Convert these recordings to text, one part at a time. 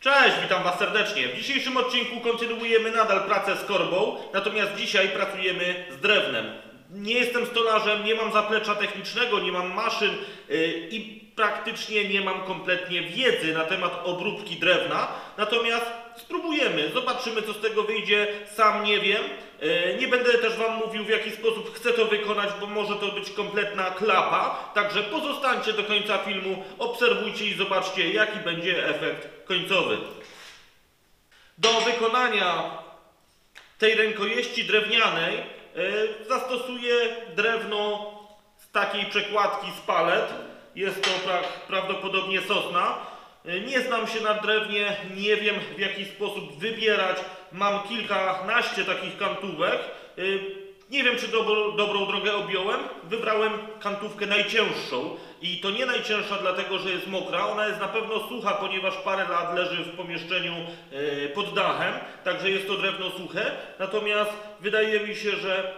Cześć, witam Was serdecznie. W dzisiejszym odcinku kontynuujemy nadal pracę z korbą, natomiast dzisiaj pracujemy z drewnem. Nie jestem stolarzem, nie mam zaplecza technicznego, nie mam maszyn yy, i praktycznie nie mam kompletnie wiedzy na temat obróbki drewna. Natomiast spróbujemy, zobaczymy co z tego wyjdzie, sam nie wiem. Yy, Nie będę też Wam mówił w jaki sposób chcę to wykonać, bo może to być kompletna klapa. Także pozostańcie do końca filmu, obserwujcie i zobaczcie jaki będzie efekt końcowy. Do wykonania tej rękojeści drewnianej e, zastosuję drewno z takiej przekładki z palet. Jest to pra prawdopodobnie sosna. E, Nie znam się na drewnie, nie wiem w jaki sposób wybierać. Mam kilkanaście takich kantówek. E, Nie wiem, czy dobro, dobrą drogę objąłem. Wybrałem kantówkę najcięższą. I to nie najcięższa dlatego, że jest mokra. Ona jest na pewno sucha, ponieważ parę lat leży w pomieszczeniu e, pod dachem. Także jest to drewno suche. Natomiast wydaje mi się, że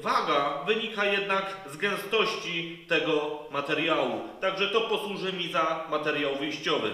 waga wynika jednak z gęstości tego materiału. Także to posłuży mi za materiał wyjściowy.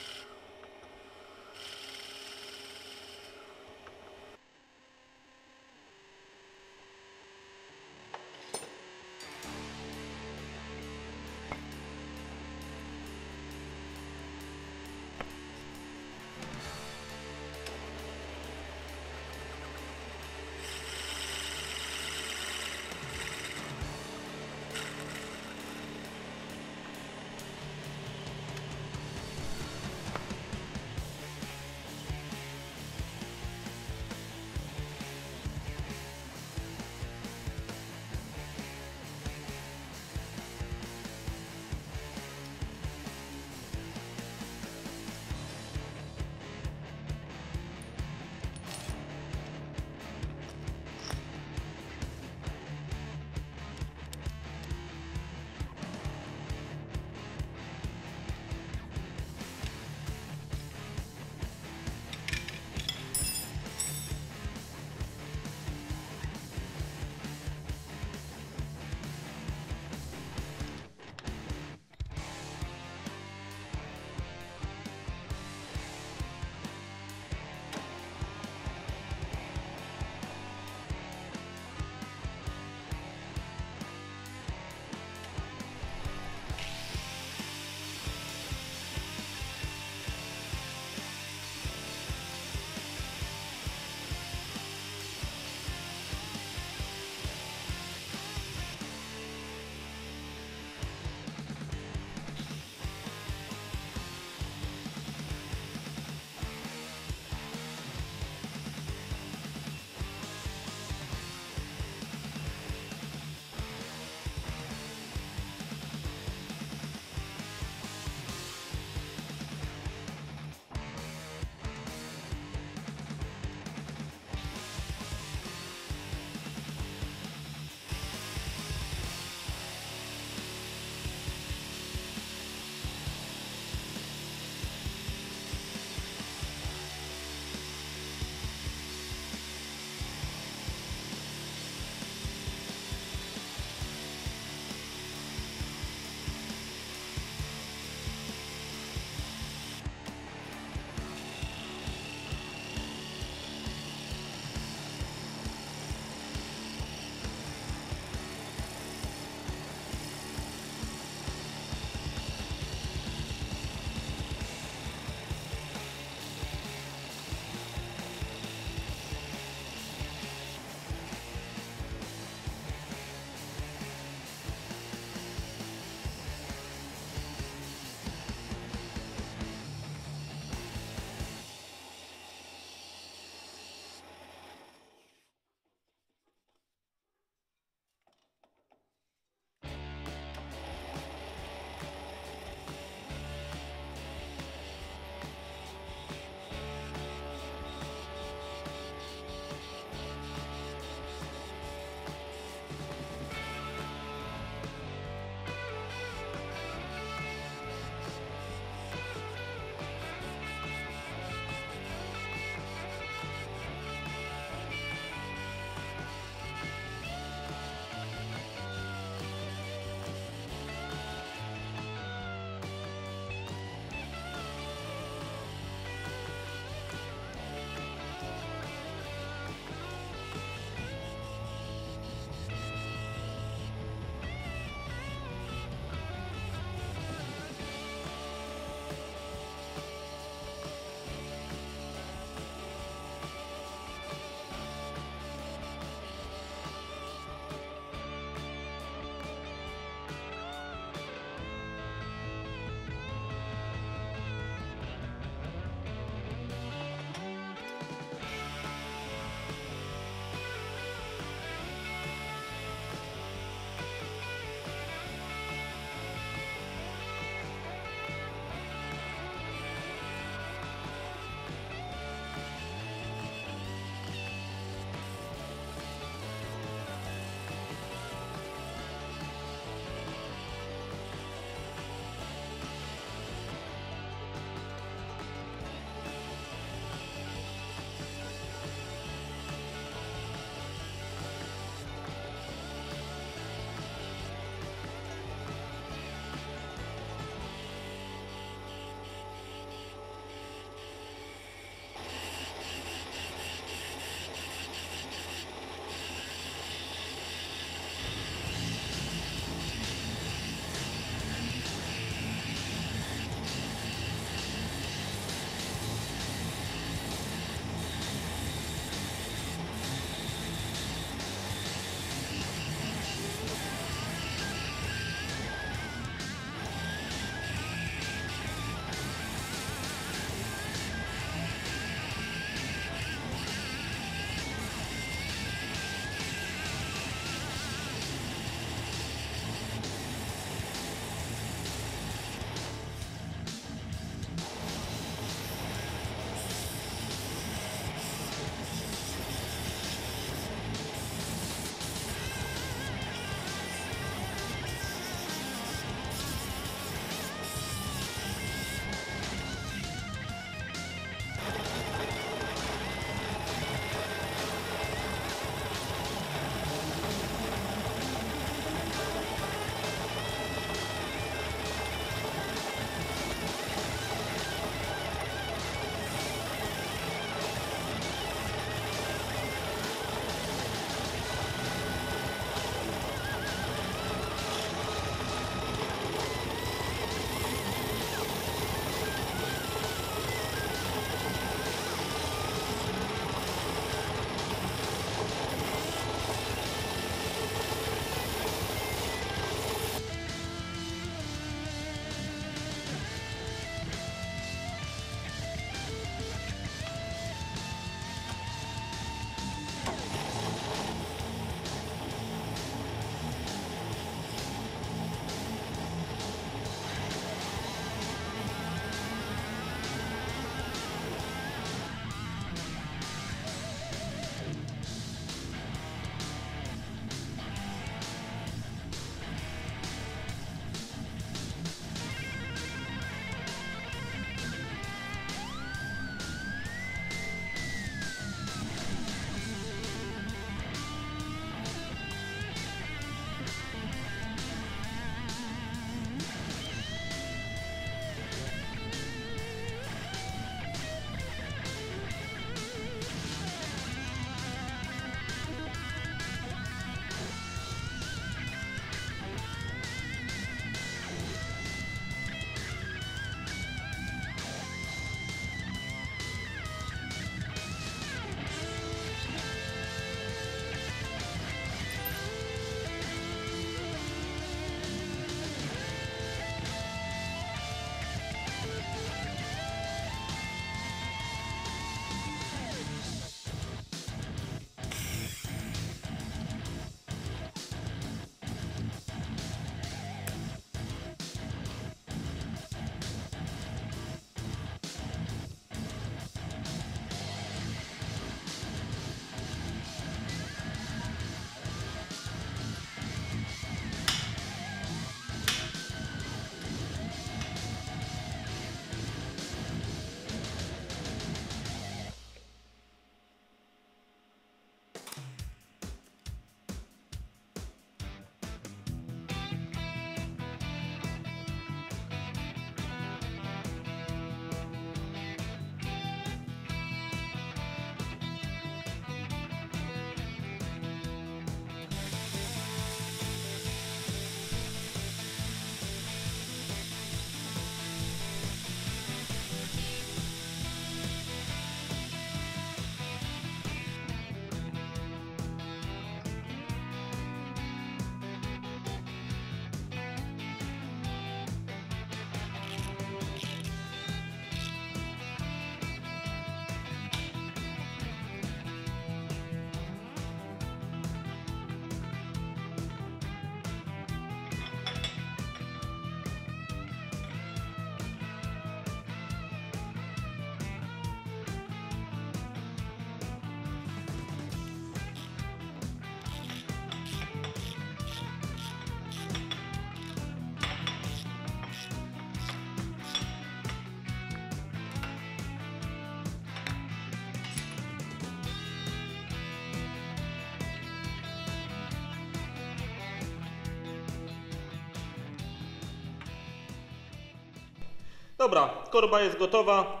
Dobra, korba jest gotowa.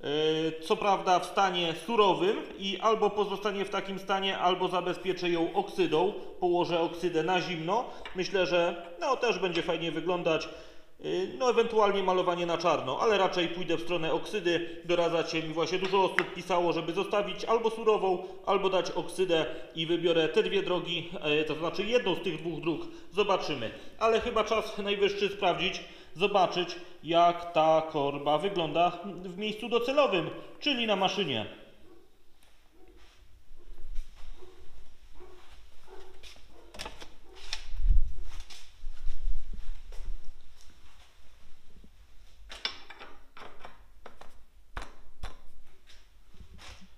Yy, Co prawda w stanie surowym i albo pozostanie w takim stanie, albo zabezpieczę ją oksydą, położę oksydę na zimno. Myślę, że no, też będzie fajnie wyglądać. Yy, No ewentualnie malowanie na czarno, ale raczej pójdę w stronę oksydy. Doradzacie mi właśnie dużo osób pisało, żeby zostawić albo surową, albo dać oksydę i wybiorę te dwie drogi, yy, to znaczy jedną z tych dwóch dróg. Zobaczymy. Ale chyba czas najwyższy sprawdzić, zobaczyć jak ta korba wygląda w miejscu docelowym, czyli na maszynie.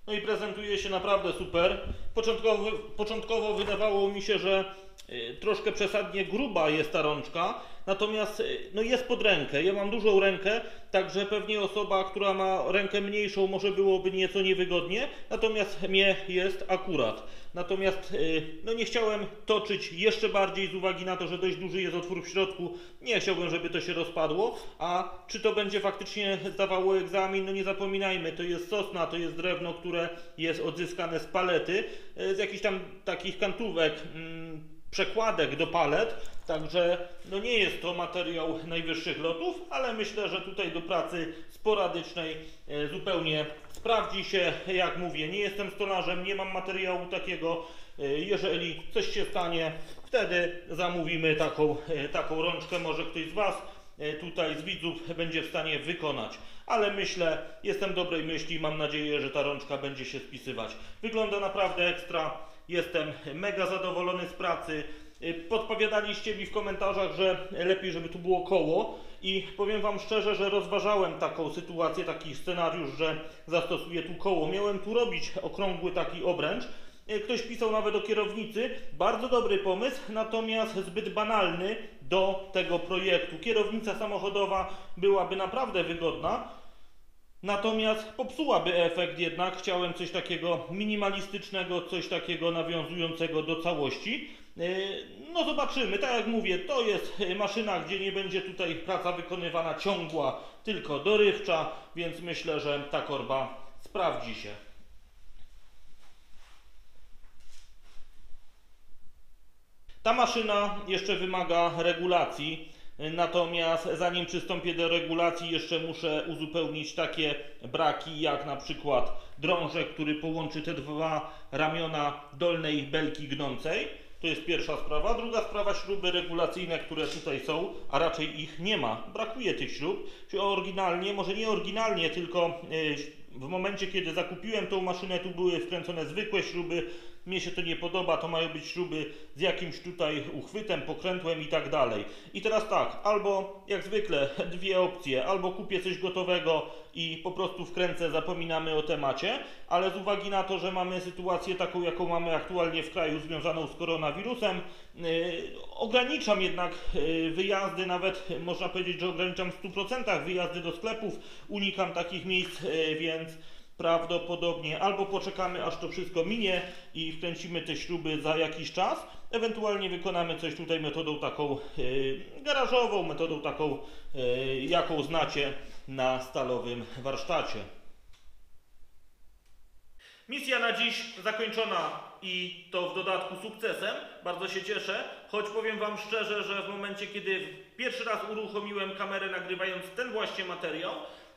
No i prezentuje się naprawdę super. Początkowo, początkowo wydawało mi się, że troszkę przesadnie gruba jest ta rączka, natomiast y, no jest pod rękę. Ja mam dużą rękę, także pewnie osoba, która ma rękę mniejszą, może byłoby nieco niewygodnie, natomiast mnie jest akurat. Natomiast y, no nie chciałem toczyć jeszcze bardziej z uwagi na to, że dość duży jest otwór w środku. Nie chciałbym, żeby to się rozpadło. A czy to będzie faktycznie zdawało egzamin? No nie zapominajmy, to jest sosna, to jest drewno, które jest odzyskane z palety, y, z jakichś tam takich kantówek. Przekładek do palet, także no nie jest to materiał najwyższych lotów, ale myślę, że tutaj do pracy sporadycznej e, zupełnie sprawdzi się. Jak mówię, nie jestem stolarzem, nie mam materiału takiego. E, Jeżeli coś się stanie, wtedy zamówimy taką, e, taką rączkę. Może ktoś z Was tutaj z widzów będzie w stanie wykonać. Ale myślę, jestem dobrej myśli, mam nadzieję, że ta rączka będzie się spisywać. Wygląda naprawdę ekstra. Jestem mega zadowolony z pracy. Y, Podpowiadaliście mi w komentarzach, że lepiej, żeby tu było koło i powiem Wam szczerze, że rozważałem taką sytuację, taki scenariusz, że zastosuję tu koło. Miałem tu robić okrągły taki obręcz. Y, Ktoś pisał nawet o kierownicy. Bardzo dobry pomysł, natomiast zbyt banalny do tego projektu. Kierownica samochodowa byłaby naprawdę wygodna. Natomiast popsułaby efekt jednak. Chciałem coś takiego minimalistycznego, coś takiego nawiązującego do całości. Yy, No zobaczymy, tak jak mówię, to jest yy, maszyna, gdzie nie będzie tutaj praca wykonywana ciągła, tylko dorywcza, więc myślę, że ta korba sprawdzi się. Ta maszyna jeszcze wymaga regulacji, natomiast zanim przystąpię do regulacji, jeszcze muszę uzupełnić takie braki, jak na przykład drążek, który połączy te dwa ramiona dolnej belki gnącej. To jest pierwsza sprawa. Druga sprawa, śruby regulacyjne, które tutaj są, a raczej ich nie ma. Brakuje tych śrub. Czy oryginalnie, może nie oryginalnie, tylko yy, w momencie, kiedy zakupiłem tą maszynę, tu były wkręcone zwykłe śruby. Mnie się to nie podoba, to mają być śruby z jakimś tutaj uchwytem, pokrętłem i tak dalej. I teraz tak, albo jak zwykle dwie opcje, albo kupię coś gotowego i po prostu wkręcę, zapominamy o temacie, ale z uwagi na to, że mamy sytuację taką, jaką mamy aktualnie w kraju związaną z koronawirusem, yy, ograniczam jednak yy, wyjazdy, nawet można powiedzieć, że ograniczam w 100% wyjazdy do sklepów, unikam takich miejsc, yy, więc prawdopodobnie albo poczekamy aż to wszystko minie i wkręcimy te śruby za jakiś czas, ewentualnie wykonamy coś tutaj metodą taką yy, garażową, metodą taką yy, jaką znacie na stalowym warsztacie. Misja na dziś zakończona i to w dodatku sukcesem. Bardzo się cieszę, choć powiem Wam szczerze, że w momencie, kiedy pierwszy raz uruchomiłem kamerę nagrywając ten właśnie materiał,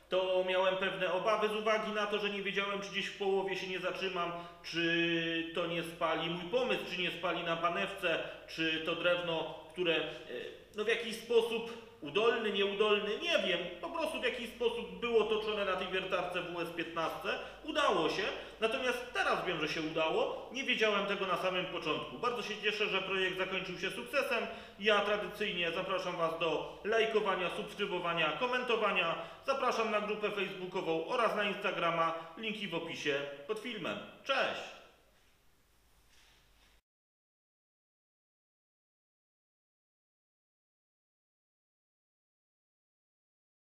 to miałem pewne obawy z uwagi na to, że nie wiedziałem, czy gdzieś w połowie się nie zatrzymam, czy to nie spali mój pomysł, czy nie spali na panewce, czy to drewno, które e, no w jakiś sposób udolny, nieudolny, nie wiem, po prostu w jakiś sposób było toczone na tej wiertarce WS-15, udało się, natomiast teraz wiem, że się udało, nie wiedziałem tego na samym początku. Bardzo się cieszę, że projekt zakończył się sukcesem. Ja tradycyjnie zapraszam Was do lajkowania, subskrybowania, komentowania, zapraszam na grupę facebookową oraz na Instagrama, linki w opisie pod filmem. Cześć!